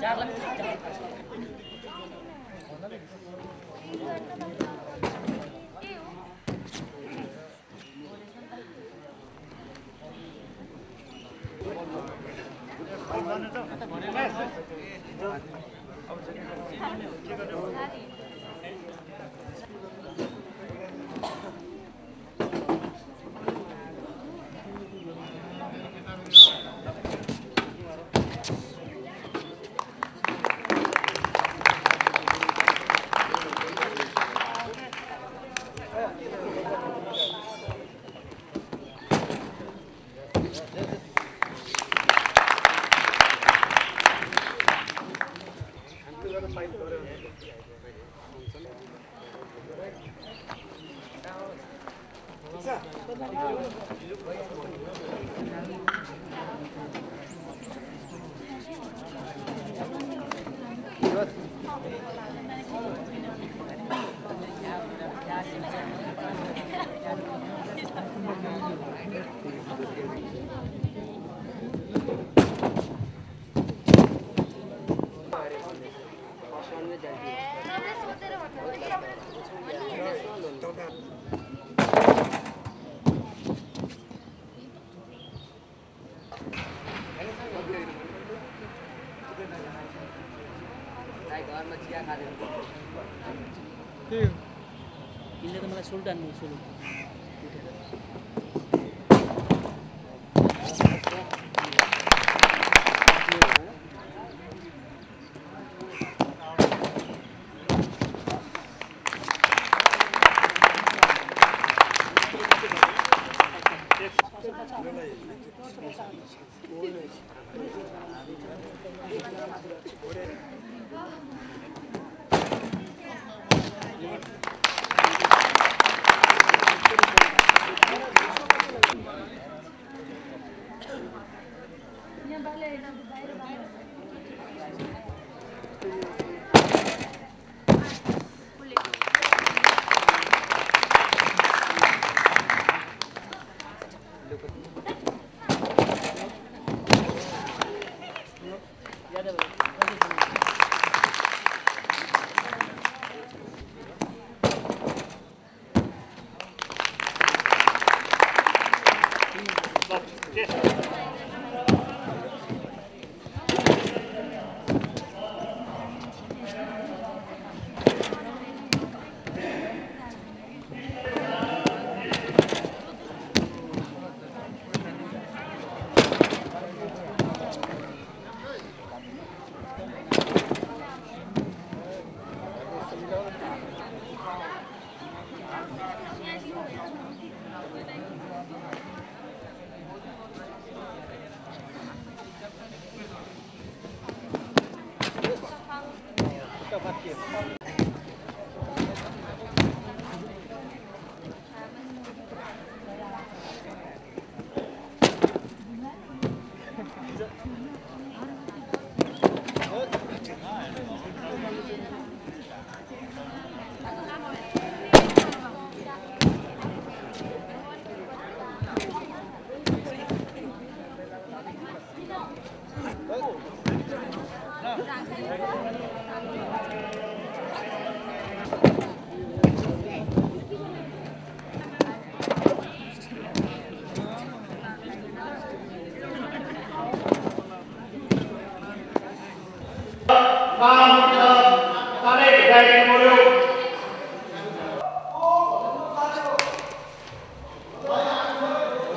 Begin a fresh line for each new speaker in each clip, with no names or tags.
Kinley त मलाई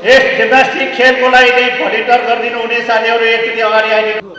यस gymnastic खेलको लागि भलिन्टियर गरिदिनु हुने साथीहरू एकचोटि अगाडि आइदिनु।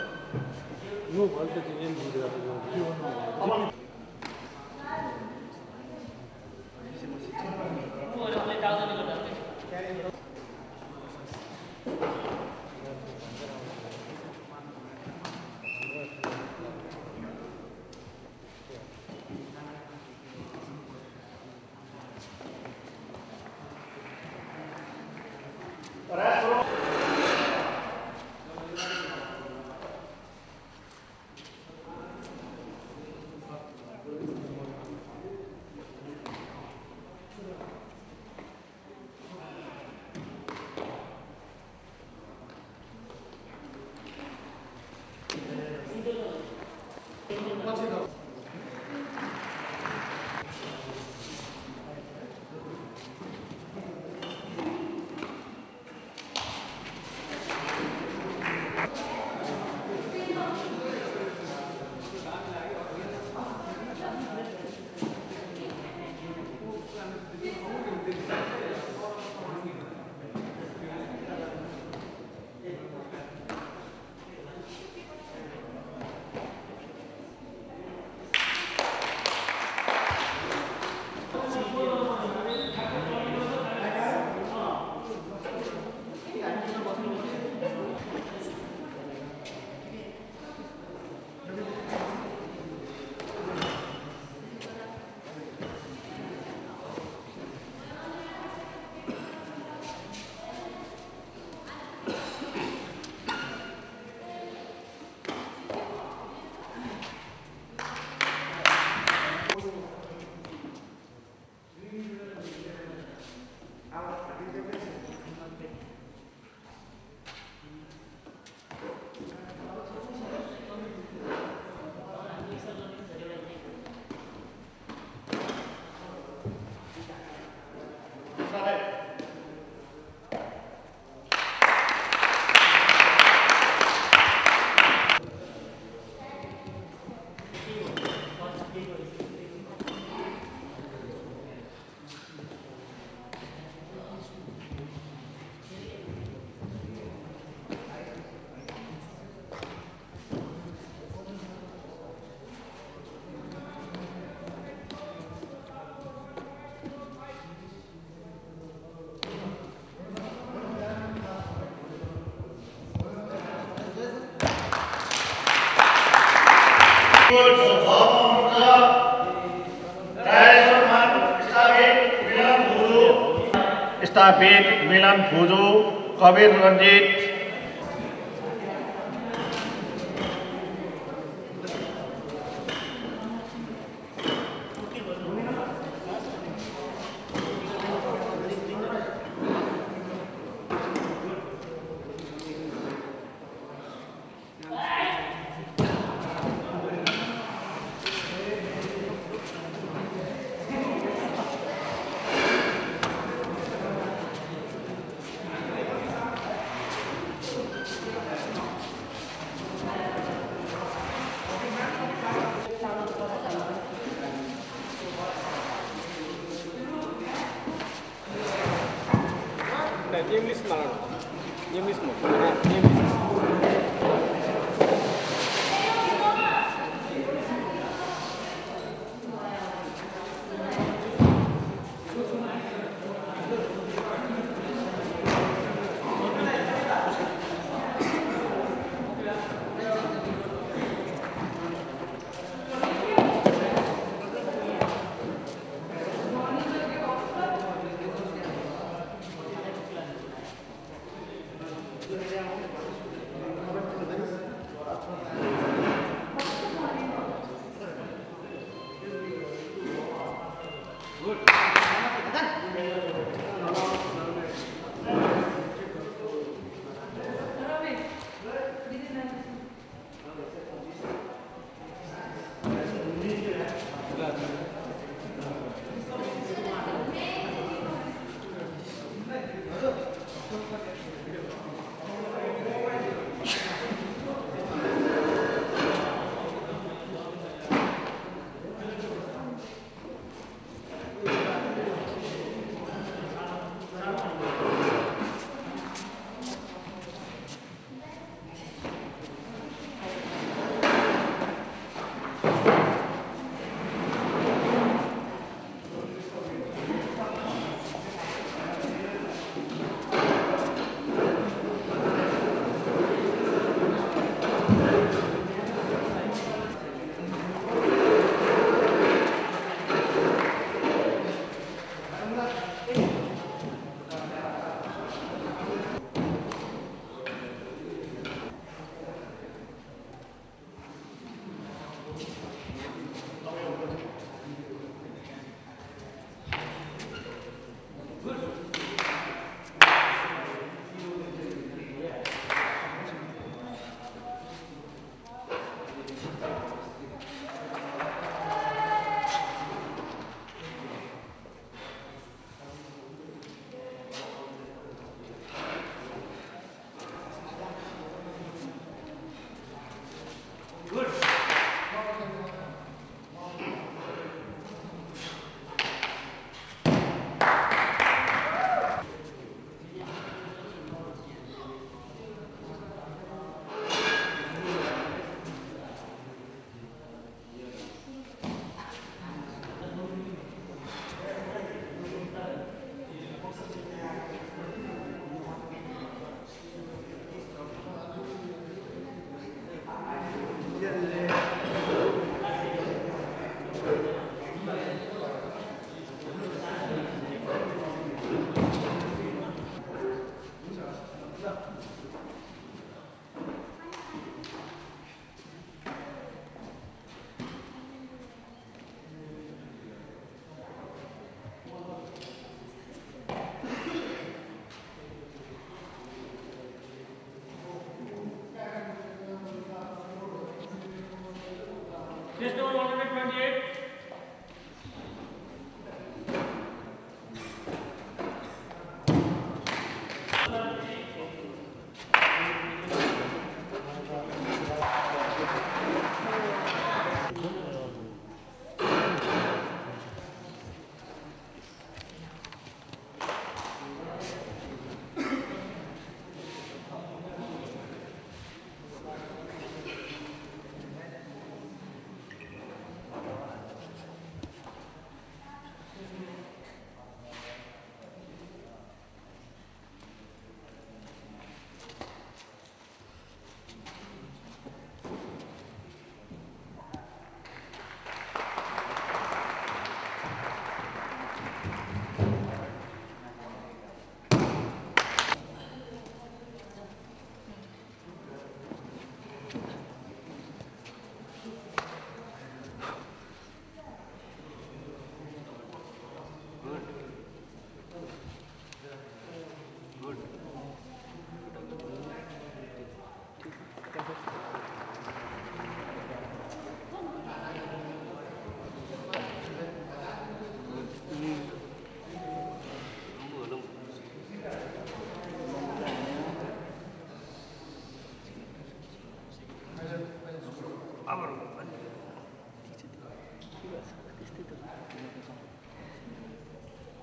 स्थापित मिलन
भुजू
कबीर रंजित ఇంగ్లీష్
మాట్లాడు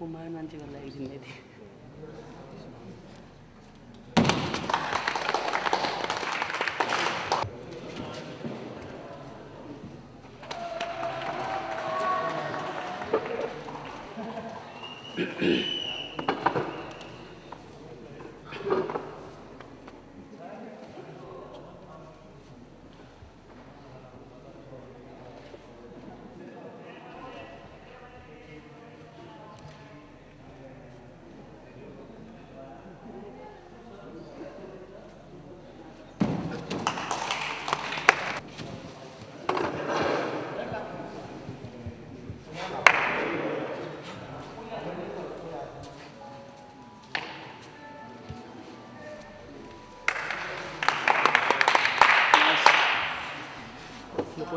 कुमार मान्छेको लागि जिम्मै थिएँ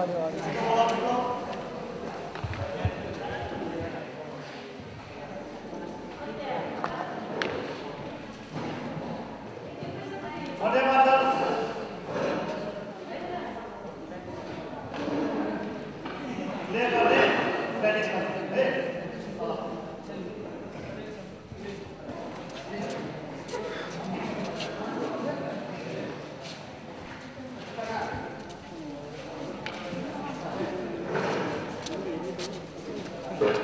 नेक्स्ट
यहाँको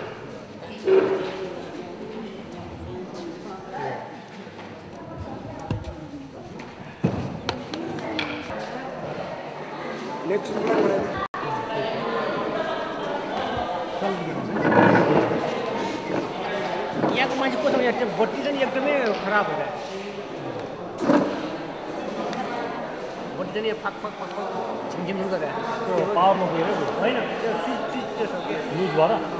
मान्छे कस्तो एकदम भोटी चाहिँ एकदमै खराब भइरहेको भोटी चाहिँ फाक फाक फाक फाक झिमझिम गरेर
पावरमा गएर
होइन त्यो चिज चिज त्यो
लुज भएर